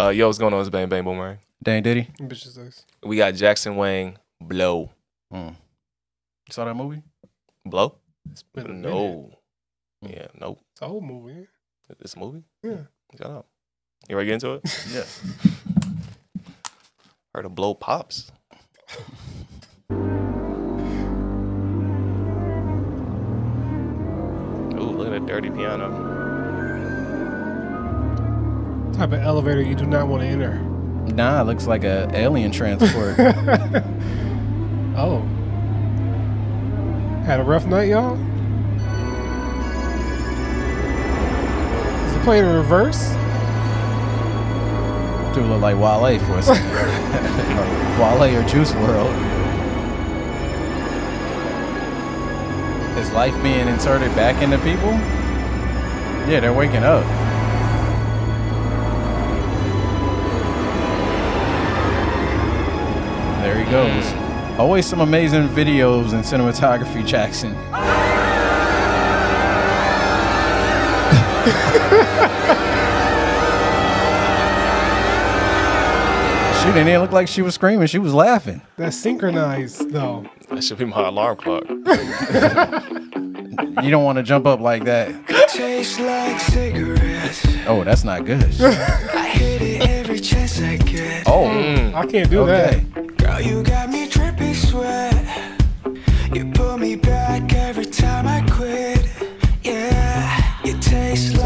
Uh, yo, what's going on? It's Bang Bang Boomerang. Dang Diddy. Bitches nice. We got Jackson Wang, Blow. Mm. You saw that movie? Blow? It's been a minute. No. Yeah, nope. It's a whole movie. It's a movie? Yeah. Shut up. You ready to get into it? Yeah. Heard of Blow Pops. Ooh, look at that dirty piano. Type of elevator you do not want to enter. Nah, it looks like a alien transport. Oh. Had a rough night, y'all? Is it playing in reverse? Dude look like Wale for a second. Wale or Juice WRLD. Is life being inserted back into people? Yeah, they're waking up. Always some amazing videos and cinematography, Jackson. She didn't even look like she was screaming. She was laughing. That's synchronized, though. That should be my alarm clock. You don't want to jump up like that. Taste like cigarettes. Oh, that's not good. I hit it every chance I get. Oh, I can't do okay. Girl,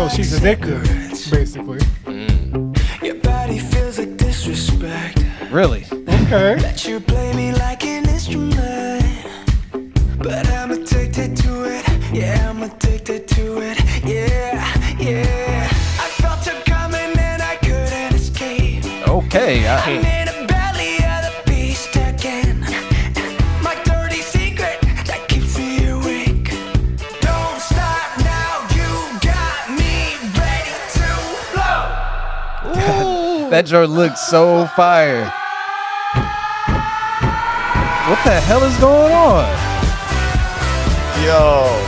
So she's addicted, basically. Mm. Your body feels like disrespect. Really? Okay. That you play me like an instrument. But I'm addicted to it. Yeah, I'm addicted to it. Yeah, yeah. I felt it coming and I couldn't escape. Okay. I, I'm that joint looked so fire. What the hell is going on? Yo.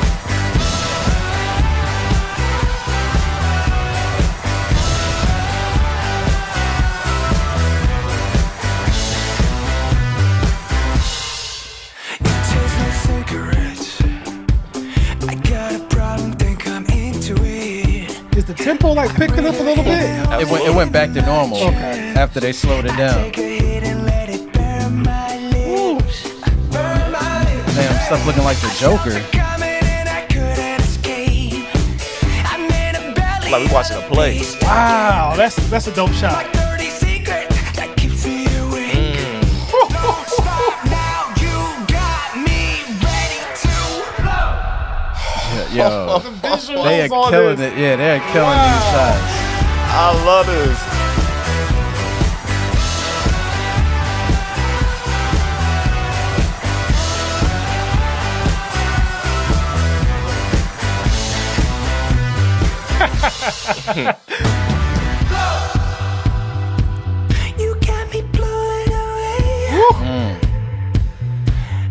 You taste like cigarettes. I got a problem, think I'm into it. Is the tempo like picking up a little bit? It went, it went back to normal Okay. after they slowed it down. Take a hit and let it burn my lips. Burn my lips. Damn, stuff looking like the Joker. Coming and I couldn't escape. I'm in a belly Like we watching a play. Wow, that's that's a dope shot. dirty secret that keeps me awake. Don't stop now, you got me ready to blow. Yo, Visuals they are killing this. it. Yeah, they're killing these shots. I love this. You got me blowing away.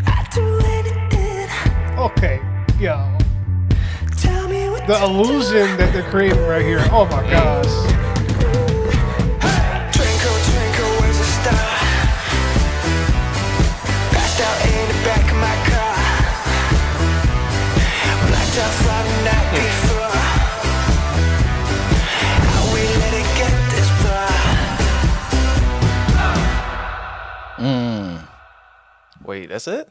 I'd do anything. Okay, yo. Tell me what The illusion that they're creating right here. Oh my gosh. Twinkle, twinkle, where's the star? Passed out in the back of my car. Blacked out Friday night before. How we let it get this far? Hmm. Wait, that's it?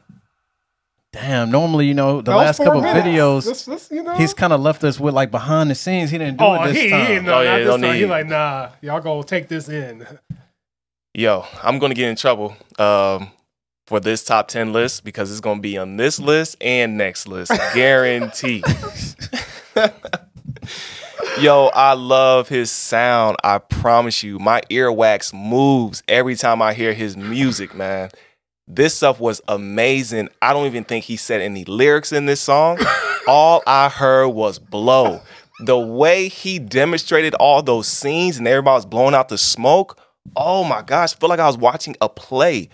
Damn, normally, you know, the That last couple minutes. videos, This- this, you know? he's kind of left us with like behind the scenes. He didn't do Oh, it this he, he time. ain't no, Oh, not yeah, this don't time. He like, nah, y'all gonna take this in. Yo, I'm gonna get in trouble um, for this top ten list because it's gonna be on this list and next list, guarantee. Yo, I love his sound. I promise you, my earwax moves every time I hear his music, man. This stuff was amazing. I don't even think he said any lyrics in this song. all I heard was blow. The way he demonstrated all those scenes and everybody was blowing out the smoke. Oh my gosh, I feel like I was watching a play.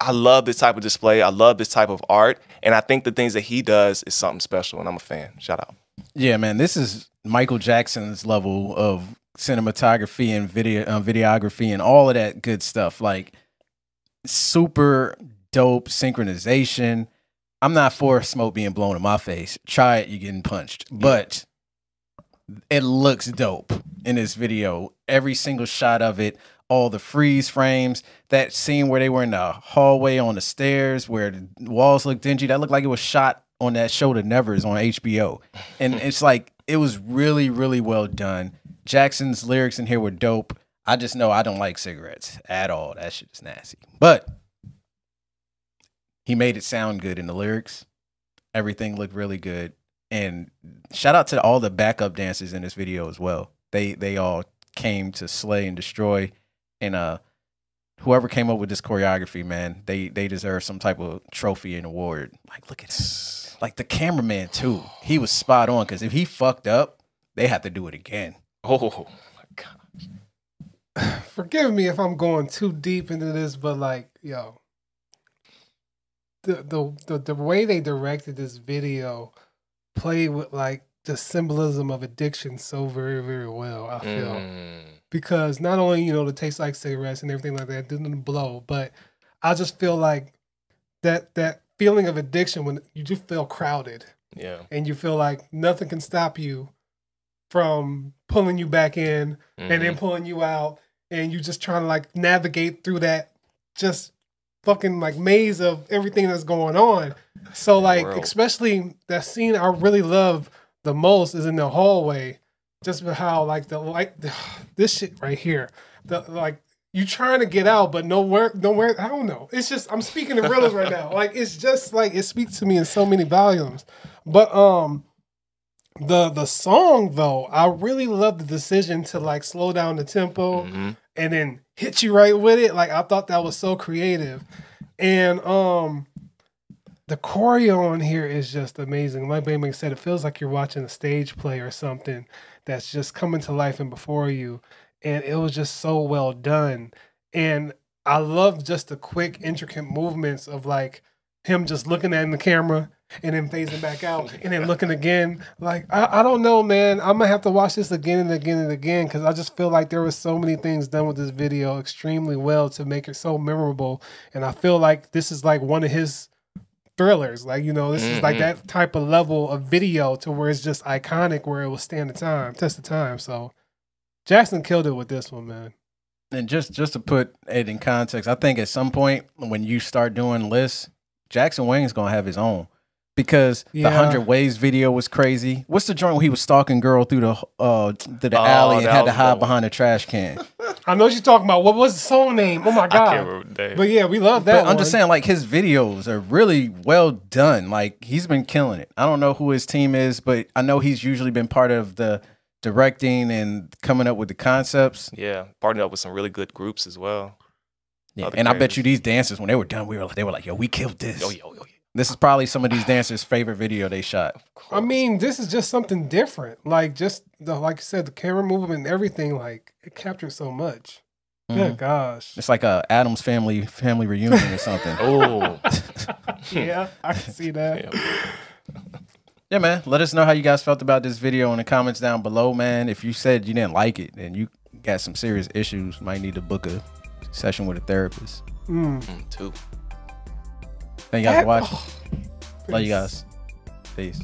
I love this type of display. I love this type of art. And I think the things that he does is something special. And I'm a fan. Shout out. Yeah, man, this is Michael Jackson's level of cinematography and video uh, videography and all of that good stuff. Like super dope synchronization. I'm not for smoke being blown in my face. Try it, you're getting punched. But it looks dope in this video. Every single shot of it, all the freeze frames, that scene where they were in the hallway on the stairs where the walls looked dingy, that looked like it was shot on that show The Nevers on HBO. And it's like it was really, really well done. Jackson's lyrics in here were dope. I just know I don't like cigarettes at all. That shit is nasty. But he made it sound good in the lyrics. Everything looked really good. And shout out to all the backup dancers in this video as well. They they all came to slay and destroy. And uh whoever came up with this choreography, man, they they deserve some type of trophy and award. Like look at. Like the cameraman too. He was spot on because if he fucked up, they have to do it again. Oh my god. Forgive me if I'm going too deep into this, but like, yo, the the the, the way they directed this video played with like the symbolism of addiction so very very well. I feel Mm. because not only you know the taste like cigarettes and everything like that didn't blow, but I just feel like that that feeling of addiction when you just feel crowded Yeah. and you feel like nothing can stop you from pulling you back in and then Mhm. pulling you out and you're just trying to like navigate through that just fucking like maze of everything that's going on. So like World. especially that scene I really love the most is in the hallway. Just how like the like this shit right here. The like you trying to get out, but nowhere, nowhere. I don't know. It's just I'm speaking in riddles right now. Like it's just like it speaks to me in so many volumes. But um, the the song though, I really love the decision to like slow down the tempo Mhm. and then hit you right with it. Like I thought that was so creative, and um, the choreo on here is just amazing. Like Baymax said, it feels like you're watching a stage play or something that's just coming to life and before you, and it was just so well done. And I love just the quick, intricate movements of like him just looking at in the camera and then phasing back out and then looking again. Like I, I don't know, man. I'm gonna have to watch this again and again and again because I just feel like there was so many things done with this video extremely well to make it so memorable. And I feel like this is like one of his thrillers. Like you know, this is like Mhm. that type of level of video to where it's just iconic, where it will stand the time, test the time. So Jackson killed it with this one, man. And just just to put it in context, I think at some point when you start doing lists, Jackson Wang's gonna have his own because the hundred ways video was crazy. What's the joint where he was stalking girl through the uh through the Oh, alley and had to hide dope. behind a trash can? I know what you're talking about. What was the song name? Oh my I can't god! remember. But yeah, we love that. but I'm just saying, like his videos are really well done. Like he's been killing it. I don't know who his team is, but I know he's usually been part of the directing and coming up with the concepts. yeah, partnered up with some really good groups as well. Yeah. Other And I bet you these dancers, when they were done, we were they were like, "Yo, we killed this." Oh yeah, oh, yeah. This is probably some of these dancers' favorite video they shot. I mean, this is just something different. Like just the like you said, the camera movement and everything. Like it captured so much. Mhm. Good gosh. It's like a Addams family family reunion or something. oh, yeah, I can see that. yeah. yeah, man. Let us know how you guys felt about this video in the comments down below, man. If you said you didn't like it and you got some serious issues, might need to book a session with a therapist. Mm. Mm, too. Thank you guys for watching. Oh, Love you guys. Peace.